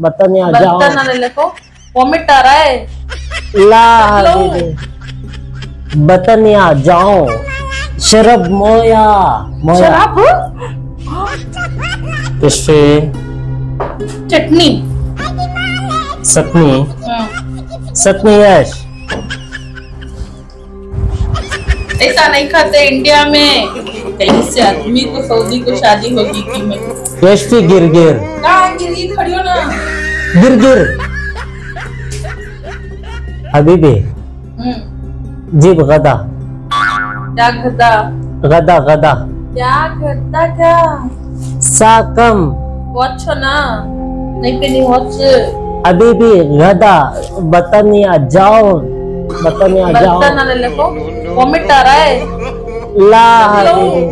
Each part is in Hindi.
बतन या जाओ। बर्तन आने को वॉमिट आ रहा है। ला। हबीबी बतन जाओ। शरब मोया मोया। शराब? इश्फे चटनी। सतनी। हम्म, सतनी यश। ऐसा नहीं खाते इंडिया में। कहीं से आदमी को सऊदी को शादी होगी कि मैं यशफी गिर गिर कहाँ गिरी खड़ी हो ना। गिर गिर हबीबी हम्म, गदा। क्या गदा। गदा गदा। क्या गदा क्या साकम। वॉच ना। नहीं पहनी वॉच। हबीबी गदा। बतन या जाओ। बतन या जाओ। बर्तन आने को वॉमिट आ रहा है। ला हेलो। हबीबी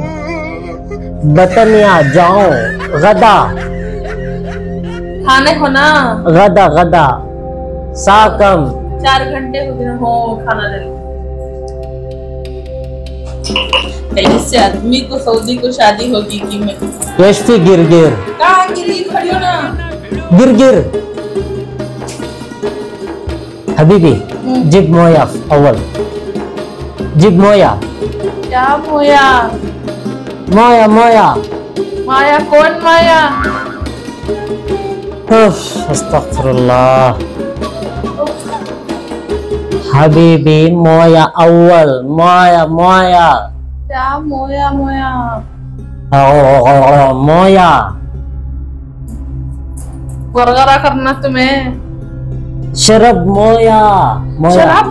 बतन या जाओ गदा। खाने हो ना। गदा गदा। साकम। चार घंटे हो गए हो खाना से आदमी को सऊदी को शादी होगी कि मैं? यशफी गिर गिर कहाँ गिरी खड़ी हो ना? गिर गिर हबीबी हम्म। जिब मोया अव्वल। जिब मोया क्या मोया मोया मोया। माया कौन माया? अस्तगफिरुल्लाह। हबीबी मोया अव्वल। मोया मोया। क्या मोया मोया? मोया। गरगरा करना तुम्हें। शरब मोया मोया। शराब?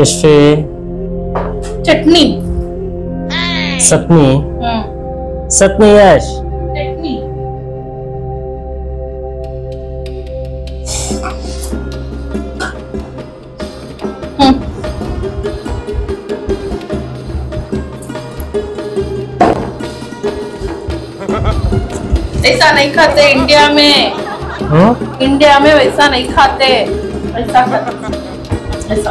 इस चटनी। सतनी। हाँ। सतनी यश। हाँ। ऐसा नहीं खाते इंडिया में। हाँ? इंडिया में वैसा नहीं खाते। ऐसा ऐसा।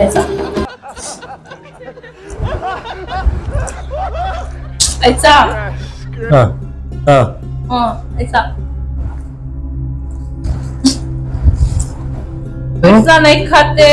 ऐसा ऐसा हाँ हाँ हाँ ऐसा हाँ? ऐसा नहीं खाते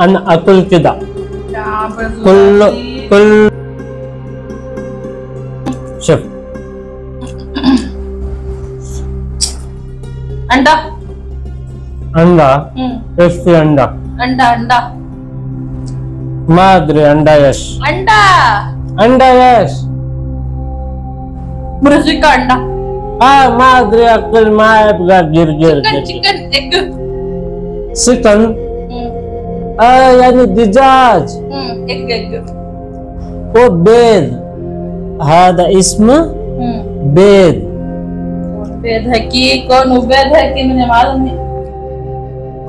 अन अकुल किदा कुल कुल शिफ अंडा। अंडा? हम्म। यश अंडा। अंडा अंडा। माद्रे अंडा यश। अंडा। अंडा यश। मुर्गी का अंडा। हाँ माद्रे अक्ल माए गिर गिर चिकन चिकन चिकन। यानी दिजाज। हम्म, एक एक वो बेद। हाद इस्म हम्म। बेद। है कि कौन उबेद है कि मुझे मालूम नहीं।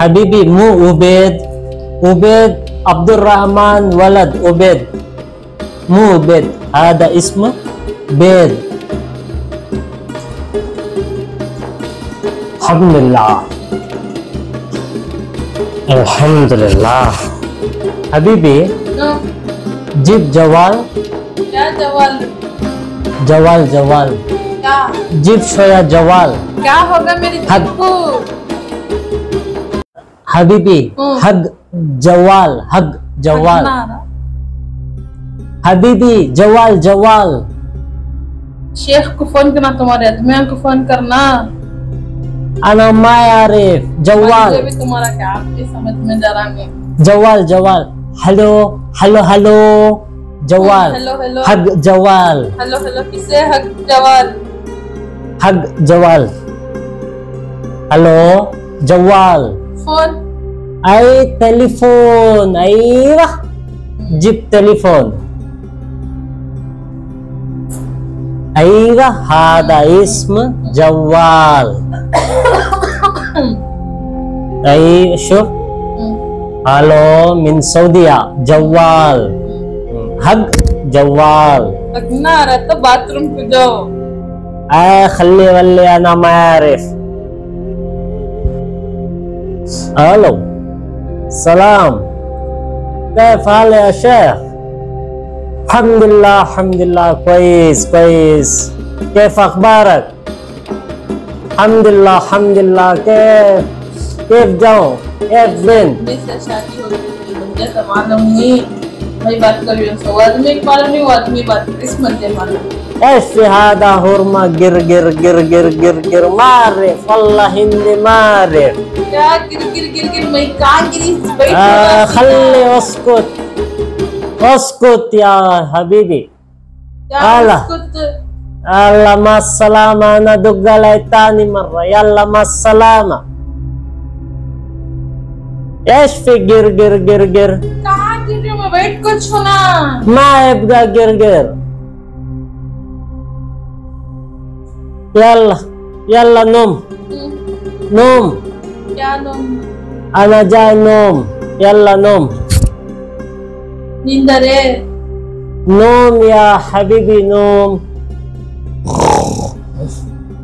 हबीबी मु उबेद। उबेद अब्दुल रहमान वलद उबेद। मु उबेद। हादा इस्म बेद। अलहमदुल्ला अल्हम्दुलिल्लाह। हबीबी जवाल क्या जवाल? जवाल जवाल। क्या? सोया जवाल। क्या होगा मेरी हबीबी हक जवाल जवाल। हबीबी जवाल जवाल। शेख को फ़ोन करना तुम्हारे अजमेर को फ़ोन करना। अनामा आरिफ जवाल तो तुम्हारा क्या? आपके समझ जवाल जवाल हेलो हेलो हेलो. जवाल हग जवाल हेलो हेलो. किसे हग जवाल हग जवाल हेलो जवाल फ़ोन. आई टेलीफोन. आई वाह. हम्म. Zip telephone. आई वाह. हादा हम्म. इस्म जवाल Ay, syuf. Halo min Saudia, Jawal. Hag Jawal. रखना रहता बाथरूम को जाओ ऐ खल्ले वल्ले अना मारिफ हेलो सलाम कैफ हाल है शेख हम्दिल्ला हम्दिल्ला क्वैस क्वैस कैफ अखबारक हमदिल्ला हमदिल्ला के एक जाओ एक दिन ऐसे हादा हुरमा गिर गिर गिर गिर गिर गिर मारे फल्ला हिंदी मारे। क्या गिर गिर गिर गिर मैं गिरी? खल्ले हबीबी। क्या Allama salama nadugalay tani maray ya Allah salama Yes, gir gir gir gir. Kahan gir gir ya mabait kuch ho na Maib ga gir gir. Yalla Yalla ya num hmm. Nom. Ya num Ana jay Yalla nom. Nindare Num ya habibi num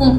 हम्म,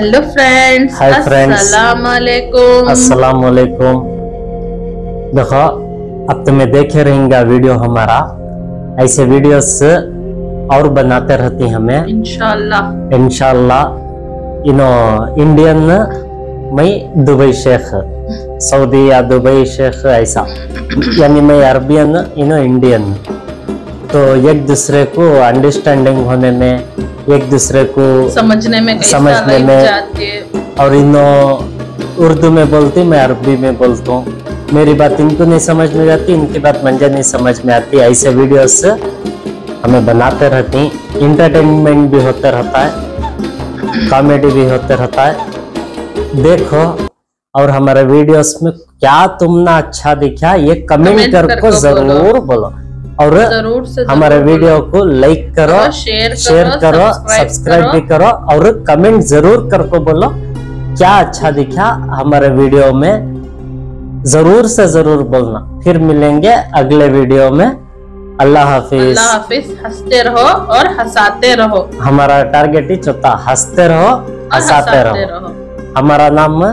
हेलो फ्रेंड्स Hi, friends. अस्सलाम वालेकुम अस्सलाम वालेकुम देखो अब तो मैं देखे रहेंगे वीडियो हमारा ऐसे वीडियोस और बनाते रहती हमें इंशाल्लाह इनशाला इनो इंडियन मैं दुबई शेख सऊदी या दुबई शेख ऐसा यानी मैं अरबियन इनो इंडियन तो एक दूसरे को अंडरस्टैंडिंग होने में एक दूसरे को समझने में समझने में- और इनो उर्दू में बोलती मैं अरबी में बोलता हूँ। मेरी बात इनको नहीं समझ में जाती इनकी बात मुझे नहीं समझ में आती। ऐसे वीडियोस हमें बनाते रहती हैं। इंटरटेनमेंट भी होते रहता है कॉमेडी भी होता रहता है। देखो और हमारे वीडियोस में क्या तुमने अच्छा दिखा ये कमेंट कर करके को ज़रूर बोलो। और ज़रूर से हमारे वीडियो को लाइक करो शेयर शेयर करो, करो सब्सक्राइब भी करो। और कमेंट ज़रूर करके बोलो क्या अच्छा दिखा हमारे वीडियो में। ज़रूर से ज़रूर बोलना। फिर मिलेंगे अगले वीडियो में। अल्लाह हाफिज। अल्लाह हाफिज। हँसते रहो और हंसाते रहो। हमारा टारगेट ही चौथा हँसते रहो हंसाते रहो। हमारा नाम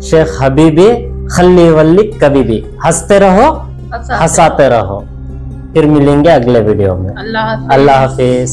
शेख हबीबी खली वल्ली कभी भी हँसते रहो हंसाते हंसाते रहो। फिर मिलेंगे अगले वीडियो में। अल्लाह हाफिज।